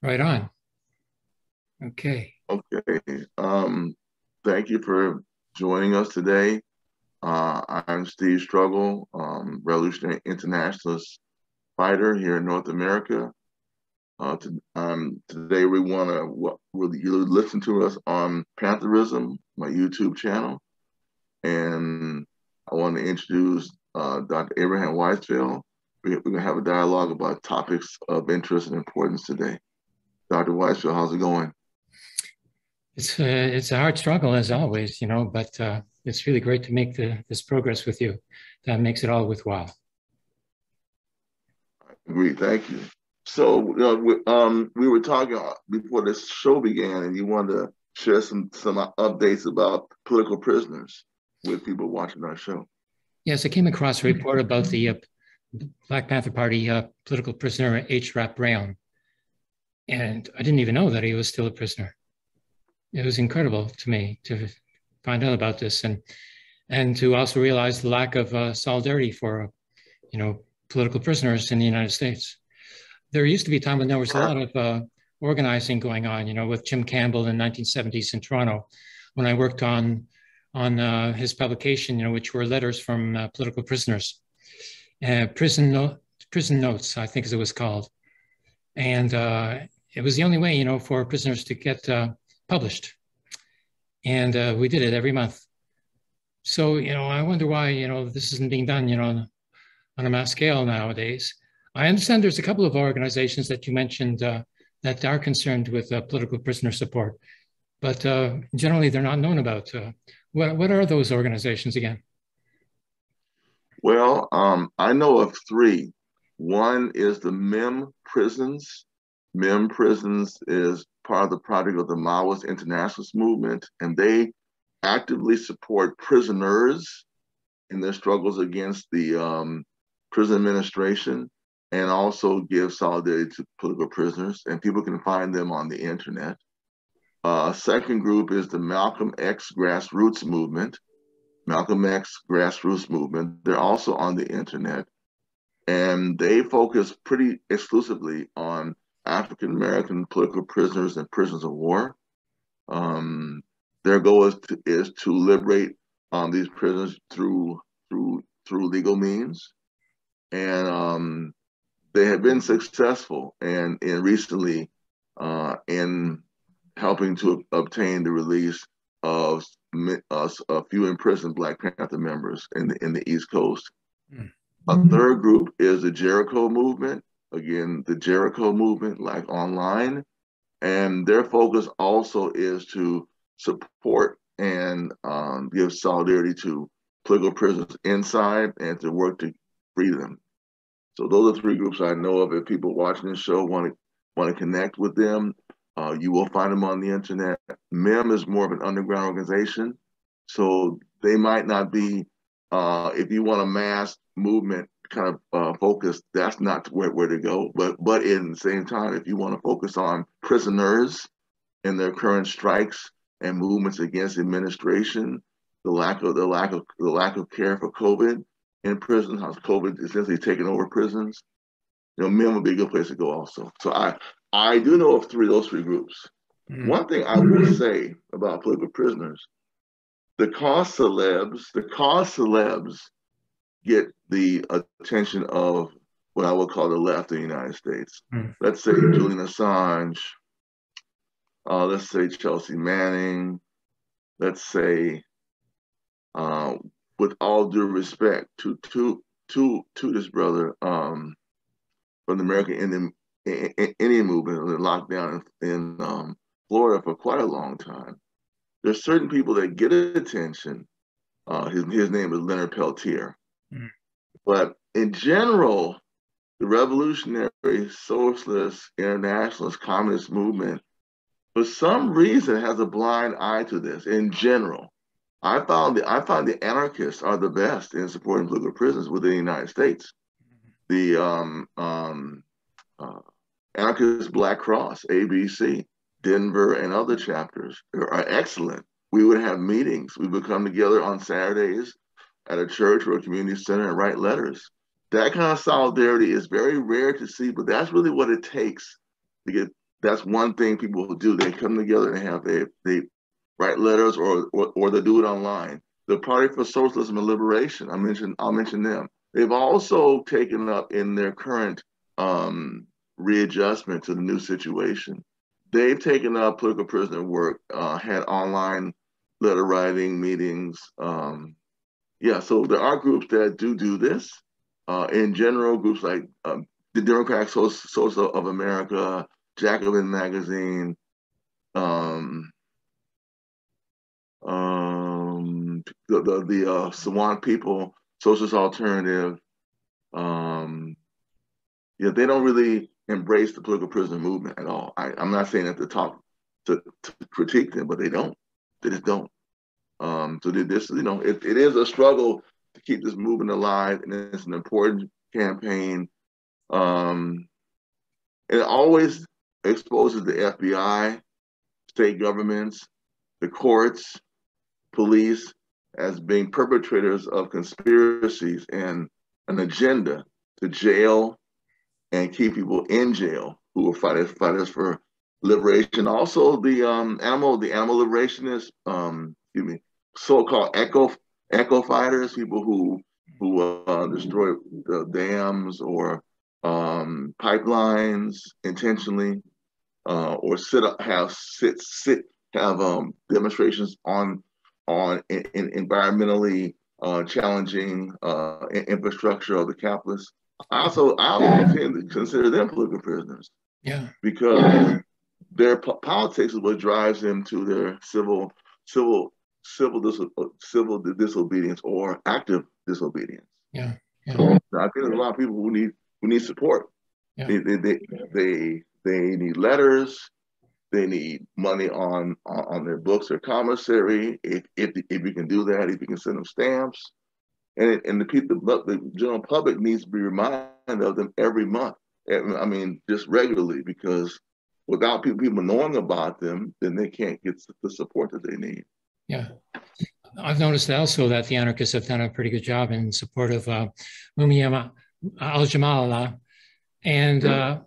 Right on. Okay. Okay. Um, thank you for joining us today. Uh, I'm Steve Struggle, um, Revolutionary Internationalist fighter here in North America. Uh, to, um, today we want to really you listen to us on Pantherism, my YouTube channel, and I want to introduce uh, Dr. Abraham Weizfeld. We, we're gonna have a dialogue about topics of interest and importance today. Dr. Weizfeld, how's it going? It's a, uh, it's a hard struggle as always, you know, but uh, it's really great to make the, this progress with you. That makes it all worthwhile. I agree. Thank you. So, you know, we, um, we were talking uh, before this show began, and you wanted to share some some updates about political prisoners with people watching our show. Yes, I came across a report about the uh, Black Panther Party uh, political prisoner H. Rap Brown, and I didn't even know that he was still a prisoner. It was incredible to me to find out about this, and and to also realize the lack of uh, solidarity for, you know, political prisoners in the United States. There used to be a time when there was a lot of uh, organizing going on, you know, with Jim Campbell in the 1970s in Toronto, when I worked on on uh, his publication, you know, which were letters from uh, political prisoners, uh, prison no- prison notes, I think as it was called, and uh, it was the only way, you know, for prisoners to get uh, published, and we did it every month. So, you know, I wonder why, you know, this isn't being done, you know, on a mass scale nowadays. I understand there's a couple of organizations that you mentioned uh, that are concerned with uh, political prisoner support, but uh, generally they're not known about. Uh, what, what are those organizations again? Well, um, I know of three. One is the MIM Prisons. MIM Prisons is part of the project of the Maoist Internationalist Movement, and they actively support prisoners in their struggles against the um, prison administration and also give solidarity to political prisoners, and people can find them on the internet. Uh, second group is the Malcolm X Grassroots Movement. Malcolm X Grassroots Movement. They're also on the internet, and they focus pretty exclusively on African American political prisoners and prisoners of war. Um, their goal is to, is to liberate um, these prisoners through through through legal means, and um, they have been successful and in recently uh, in helping to obtain the release of uh, a few imprisoned Black Panther members in the in the East Coast. Mm. A third group is the Jericho movement. Again, the Jericho movement, like online, and their focus also is to support and um, give solidarity to political prisoners inside and to work to free them. So those are three groups I know of. If people watching this show want to want to connect with them, uh, you will find them on the internet. MIM is more of an underground organization, so they might not be. Uh, if you want a mass movement kind of uh, focus, that's not where, where to go. But but in the same time, if you want to focus on prisoners and their current strikes and movements against administration, the lack of the lack of the lack of care for COVID, in prisons, how COVID essentially taken over prisons, you know, MIM would be a good place to go also. So I I do know of three those three groups. Mm-hmm. One thing I will say about political prisoners, the cause celebs, the cause celebs get the attention of what I would call the left in the United States. Mm-hmm. Let's say Julian Assange, uh, let's say Chelsea Manning, let's say uh, with all due respect to to to to this brother um, from the American Indian Indian movement, the lockdown in um, Florida for quite a long time. There's certain people that get attention. Uh, his his name is Leonard Peltier, mm. But in general, the revolutionary socialist internationalist communist movement, for some reason, has a blind eye to this. In general, I found the I find the anarchists are the best in supporting political prisons within the United States. The um, um, uh, anarchist Black Cross, ABC, Denver, and other chapters are excellent. We would have meetings. We would come together on Saturdays at a church or a community center and write letters. That kind of solidarity is very rare to see, but that's really what it takes to get that's one thing people will do. They come together and have they they write letters or, or or they do it online. The Party for Socialism and Liberation, I mentioned, I'll mention them. They've also taken up in their current um, readjustment to the new situation. They've taken up political prisoner work, uh, had online letter writing meetings. Um, yeah, so there are groups that do do this. Uh, in general, groups like um, the Democratic Social of America, Jacobin Magazine, um, um, the the, the uh, Swan People, Socialist Alternative. Um, yeah, they don't really embrace the political prisoner movement at all. I, am not saying at the top to, to, critique them, but they don't. They just don't. Um, so this, you know, it, it is a struggle to keep this movement alive, and it's an important campaign. Um, it always exposes the FBI, state governments, the courts, police as being perpetrators of conspiracies and an agenda to jail and keep people in jail who are fighters for liberation. Also, the um, animal the animal liberationists, um, excuse me, so-called eco eco fighters, people who who uh, destroy the dams or um, pipelines intentionally, uh, or sit up, have sit sit have um, demonstrations on on in, in environmentally uh, challenging uh, infrastructure of the capitalists. I also I also tend to consider them political prisoners. Yeah, because their politics is what drives them to their civil civil civil dis- uh, civil disobedience or active disobedience. Yeah. yeah. So I think there's a lot of people who need who need support. Yeah. They, they, they, they, they need letters. They need money on, on, on their books or commissary. If, if, if you can do that, if you can send them stamps. And, and the people, the general public needs to be reminded of them every month. I mean, just regularly, because without people, people knowing about them, then they can't get the support that they need. Yeah. I've noticed also that the anarchists have done a pretty good job in support of uh, Mumia al-Jamal. And, uh,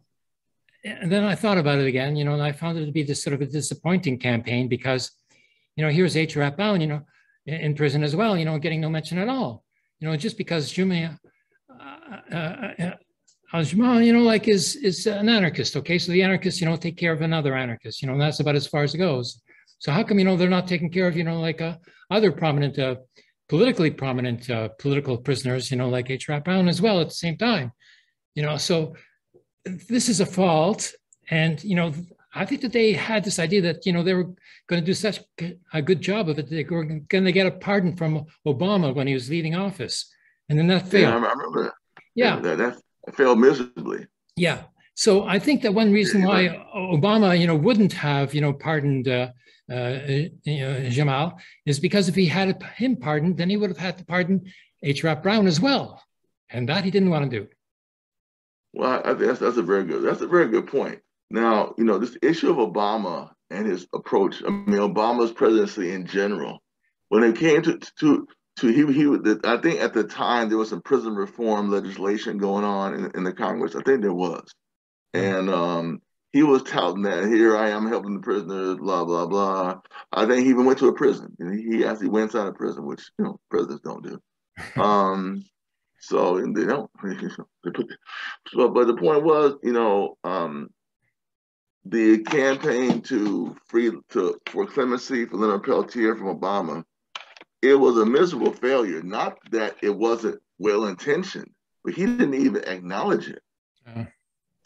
and then I thought about it again, you know, and I found it to be this sort of a disappointing campaign because, you know, here's H. Rap Brown, you know, in, prison as well, you know, getting no mention at all. You know, just because Mumia uh, uh, al-Jamal, you know, like is is an anarchist. Okay, so the anarchists, you know, take care of another anarchist. You know, and that's about as far as it goes. So how come you know they're not taking care of you know like uh, other prominent, uh, politically prominent uh, political prisoners, you know, like H. Rap Brown as well at the same time, you know. So this is a fault, and you know, I think that they had this idea that you know they were going to do such a good job of it. They were going to get a pardon from Obama when he was leaving office, and then that failed. Yeah, I remember that. Yeah, that, that failed miserably. Yeah. So I think that one reason why Obama, you know, wouldn't have, you know, pardoned uh, uh, Uh, eh, you know, Jamal is because if he had him pardoned, then he would have had to pardon H. Rap Brown as well, and that he didn't want to do. Well, I think that's, that's a very good that's a very good point. Now, you know, this issue of Obama and his approach. I mean, Obama's presidency in general. When it came to to to he he I think at the time there was some prison reform legislation going on in, in the Congress. I think there was, mm-hmm. and um, he was touting that here I am helping the prisoners, blah blah blah. I think he even went to a prison. He actually went inside a prison, which you know presidents don't do. Um, so they don't. They put, so, but the point was, you know, um, the campaign to free to for clemency for Leonard Peltier from Obama, it was a miserable failure. Not that it wasn't well intentioned, but he didn't even acknowledge it. Uh.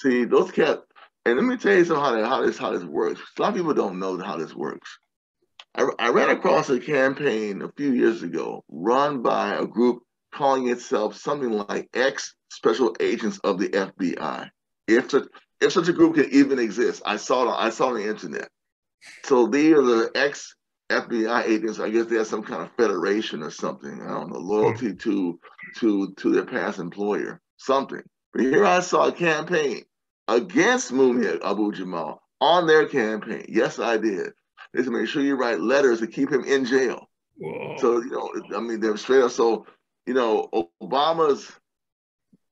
See, those cats and let me tell you something how, how this how this works. A lot of people don't know how this works. I, I ran across a campaign a few years ago run by a group calling itself something like ex special agents of the FBI. If such, if such a group can even exist, I saw it, I saw on the internet. So these are the ex FBI agents. I guess they have some kind of federation or something. I don't know, loyalty hmm. to to to their past employer, something. But here I saw a campaign against Mumia Abu Jamal on their campaign. Yes, I did. They said, make sure you write letters to keep him in jail. Whoa. So, you know, I mean, they're straight up. So, you know, Obama's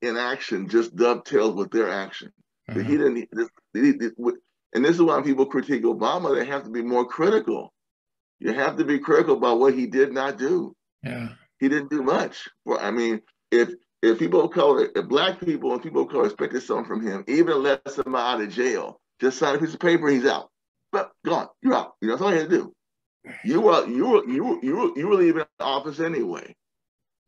inaction just dovetails with their action. Uh-huh. He didn't, he, he, and this is why people critique Obama, they have to be more critical. You have to be critical about what he did not do. Yeah. He didn't do much. Well, I mean, if if people of color, if black people and people of color expected something from him, even let somebody out of jail, just sign a piece of paper, he's out. But gone, you're out. You know, that's all you had to do. You were you were you were you were, you were leaving office anyway.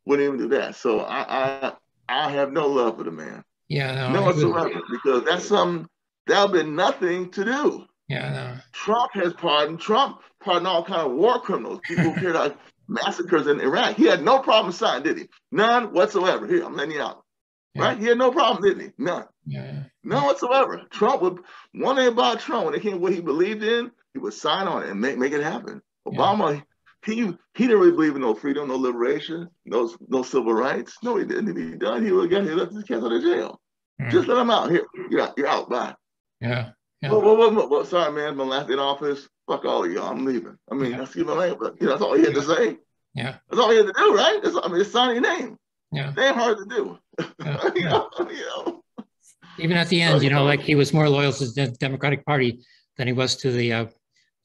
Wouldn't even do that. So I I I have no love for the man. Yeah, no, no whatsoever, because that's something that'll be nothing to do. Yeah, no. Trump has pardoned. Trump pardoned all kind of war criminals, people who carried out massacres in Iraq. He had no problem signing, did he? None whatsoever. Here, I'm letting you out. Yeah. Right? He had no problem, didn't he? None. Yeah. None whatsoever. Trump would one thing about Trump, when it came what he believed in, he would sign on it and make, make it happen. Obama, yeah. he he didn't really believe in no freedom, no liberation, no no civil rights. No, he didn't. He done, he would get he left his kids out of jail. Mm. Just let him out. Here, you're out. You're out. Bye. Yeah. yeah. Well, well, well, well, sorry, man. My last in office. Fuck all of y'all. I'm leaving. I mean, yeah. excuse my name, but you know, that's all he had to say. Yeah. That's all he had to do, right? That's, I mean, it's signing your name. Yeah. They ain't hard to do. Yeah. you, know, you know. Even at the end, you know, like he was more loyal to the Democratic Party than he was to the uh,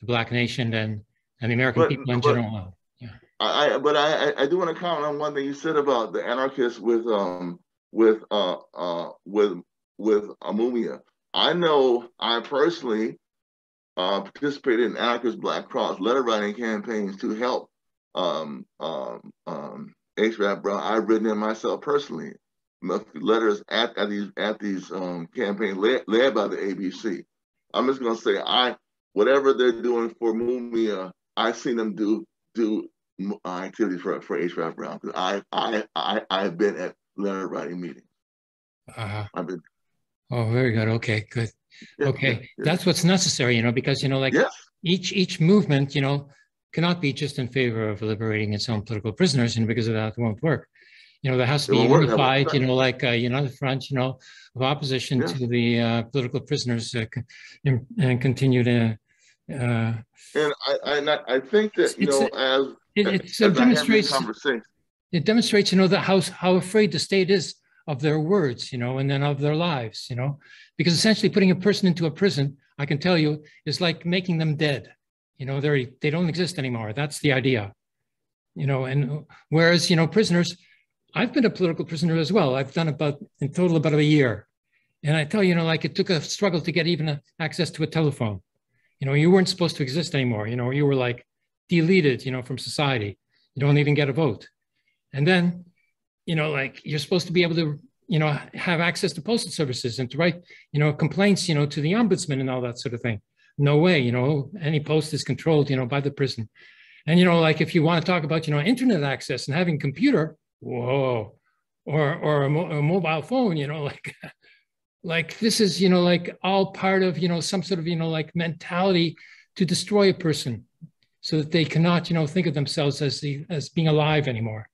the Black nation and and the American but, people in but, general. Yeah. I, but I, I do want to comment on one thing you said about the anarchists with um with uh uh with with Amumia. I know I personally uh, participated in anarchist Black Cross letter writing campaigns to help um, um, um, H-Rap Brown. I've written them myself personally. Letters at, at these at these um, campaigns led, led by the ABC. I'm just gonna say I whatever they're doing for Mumia, I've seen them do do uh, activities for for H. Rap Brown because I I I I've been at letter writing meetings. Uh-huh. I've been. Oh, very good. Okay, good. Okay, yeah, that's what's necessary, you know, because you know, like each each movement, you know, cannot be just in favor of liberating its own political prisoners, and because of that, it won't work. You know, there has to be unified, you know, like a united front, you know, of opposition to the uh, political prisoners uh, and, and continue to. Uh, and I, I, I think that you know, as it, it, it demonstrates it demonstrates, you know, that how how afraid the state is of their words, you know, and then of their lives, you know, because essentially putting a person into a prison, I can tell you, is like making them dead. You know, they they don't exist anymore. That's the idea, you know. And whereas, you know, prisoners, I've been a political prisoner as well. I've done about in total about a year, and I tell you, you know, like it took a struggle to get even a, access to a telephone. You know, you weren't supposed to exist anymore. You know, you were like deleted, you know, from society. You don't even get a vote. And then, you know, like you're supposed to be able to, you know, have access to postal services and to write, you know, complaints, you know, to the ombudsman and all that sort of thing. No way, you know, any post is controlled, you know, by the prison. And, you know, like if you want to talk about, you know, internet access and having computer, whoa, or, or a, mo- a mobile phone, you know, like, like this is, you know, like all part of, you know, some sort of, you know, like mentality to destroy a person so that they cannot, you know, think of themselves as the as being alive anymore.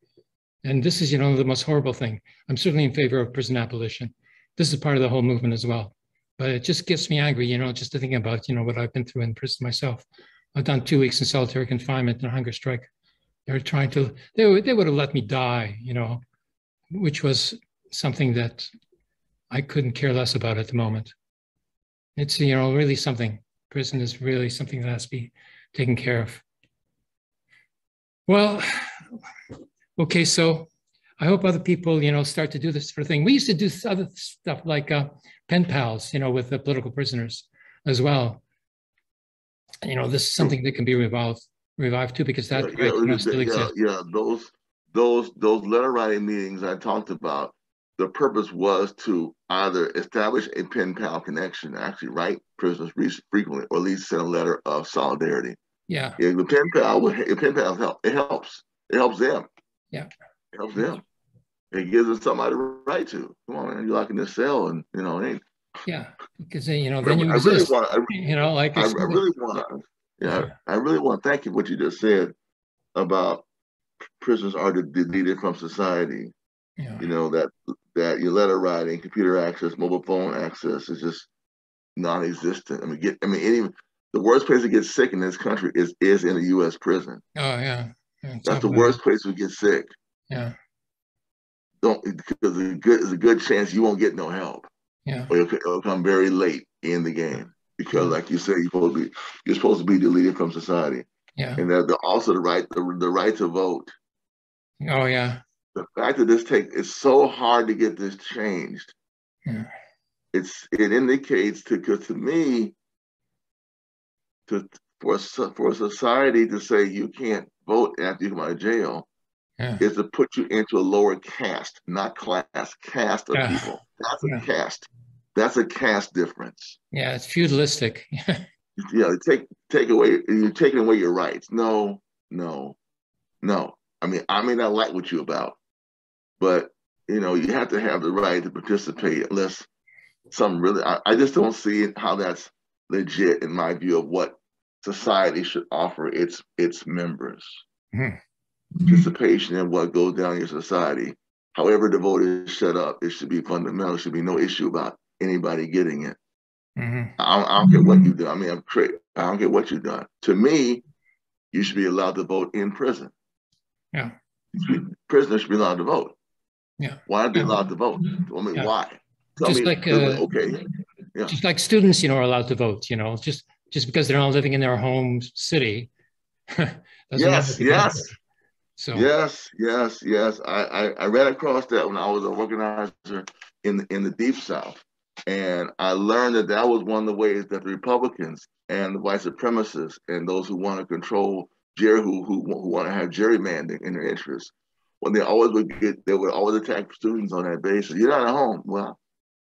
And this is, you know, the most horrible thing. I'm certainly in favor of prison abolition. This is part of the whole movement as well. But it just gets me angry, you know, just to think about, you know, what I've been through in prison myself. I've done two weeks in solitary confinement and a hunger strike. They're trying to, they, they would have let me die, you know, which was something that I couldn't care less about at the moment. It's, you know, really something. Prison is really something that has to be taken care of. Well, okay, so I hope other people, you know, start to do this sort of thing. We used to do other stuff like uh, pen pals, you know, with the political prisoners as well. You know, this is something that can be revived, revived too, because that yeah, yeah, still yeah, exists. Yeah, those those those letter writing meetings I talked about, the purpose was to either establish a pen pal connection, actually write prisoners frequently, or at least send a letter of solidarity. Yeah. yeah the pen pal, the pen pal help. It helps. It helps them. Yeah. It helps them. It gives them somebody to write to. Come on, man, you're in this cell, and you know, it ain't. Yeah, because then you know, then you I exist. Really wanna, I, you know, like I, I really want to. Yeah, yeah, I really want to thank you for what you just said about prisoners are deleted from society. Yeah. You know that that your letter writing, computer access, mobile phone access is just non-existent. I mean, get I mean, even the worst place to get sick in this country is is in a U.S. prison. Oh yeah, yeah that's the worst place to get sick. Yeah. Don't because there's a good there's a good chance you won't get no help. Yeah. Or it'll, it'll come very late in the game. because, like you said, you're supposed to be you're supposed to be deleted from society. Yeah. And that the, also the right the, the right to vote. Oh yeah. The fact that this take it's so hard to get this changed. Yeah. It's it indicates to to me to for for society to say you can't vote after you come out of jail yeah. is to put you into a lower caste, not class, caste of Yeah. people. That's a caste. That's a caste difference. Yeah, it's feudalistic. Yeah, take take away you're taking away your rights. No, no, no. I mean, I may not like what you're about, but you know, you have to have the right to participate unless some really I, I just don't see how that's legit in my view of what society should offer its its members. Mhm. Participation in what goes down in your society. However the vote is set up, it should be fundamental. There should be no issue about anybody getting it. hmm I don't, I don't care what you do. I mean, I'm cra- I don't care what you've done. To me, you should be allowed to vote in prison. Yeah. Prisoners should be allowed to vote. Yeah. Why aren't they Yeah. allowed to vote? I mean, Yeah. why? Tell Just me, like, uh, okay, Yeah. Just like students, you know, are allowed to vote. You know, just just because they're not living in their home city. Yes, mean that they can't yes. So yes, yes, yes. I, I, I ran across that when I was an organizer in in the Deep South, and I learned that that was one of the ways that the Republicans and the white supremacists and those who want to control Jerry, who who, who want to have gerrymandering in their interests, when they always would get, they would always attack students on that basis. You're not at home. Well,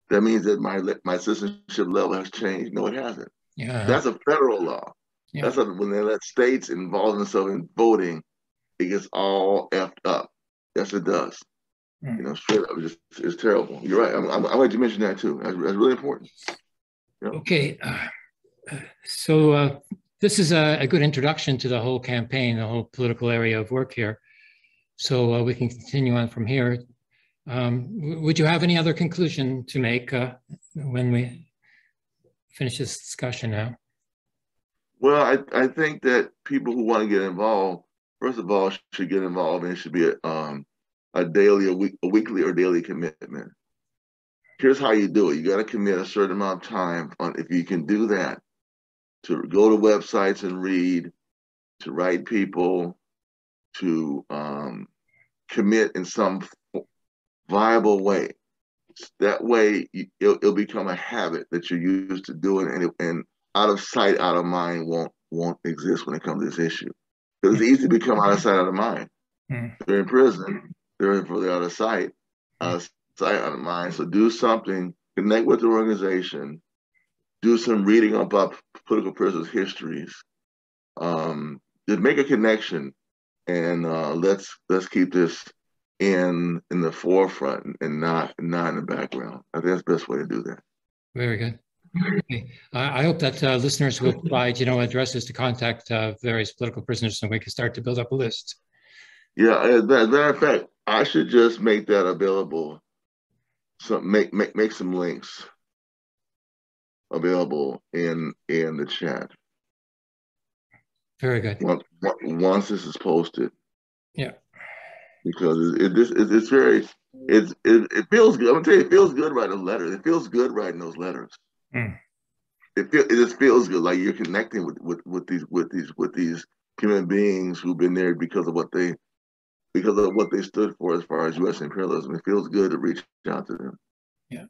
that means that my my citizenship level has changed. No, it hasn't. Yeah, That's a federal law. Yeah. That's a, when they let states involve themselves in voting, it gets all effed up. Yes, it does. Mm. You know, straight up, it's, just, it's terrible. You're right. I'm, I'm, I'm glad you mentioned that too. That's, that's really important. Okay, uh, uh, so uh, this is a, a good introduction to the whole campaign, the whole political area of work here. So uh, we can continue on from here. Um, would you have any other conclusion to make uh, when we finish this discussion now? Well, I, I think that people who want to get involved, first of all, should get involved, and it should be a, um, a daily, a, week, a weekly or daily commitment. Here's how you do it: you got to commit a certain amount of time. On if you can do that, to go to websites and read, to write people, to um, commit in some viable way. That way, you, it'll, it'll become a habit that you're used to doing, and, it, and out of sight, out of mind won't won't exist when it comes to this issue. Because it's easy to become out of sight, out of mind. Mm. They're in prison. They're fully out of sight, out of sight, out of mind. So do something. Connect with the organization. Do some reading about political prisoners' histories. Um, just make a connection, and uh, let's let's keep this in in the forefront and not not in the background. I think that's the best way to do that. Very good. Okay. I I hope that uh, listeners will provide, you know, addresses to contact uh, various political prisoners and we can start to build up a list. Yeah, as a matter of fact, I should just make that available. Some make make make some links available in in the chat Very good. once once this is posted. Yeah. Because it, it this it, it's very it's it, it feels good. I'm gonna tell you, it feels good writing letters. It feels good writing those letters. Mm. It feel, it just feels good, like you're connecting with, with with these with these with these human beings who've been there because of what they because of what they stood for as far as U.S. imperialism. It feels good to reach out to them. Yeah.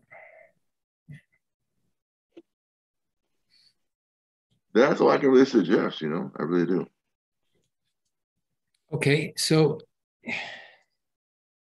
That's all I can really suggest. You know, I really do. Okay, so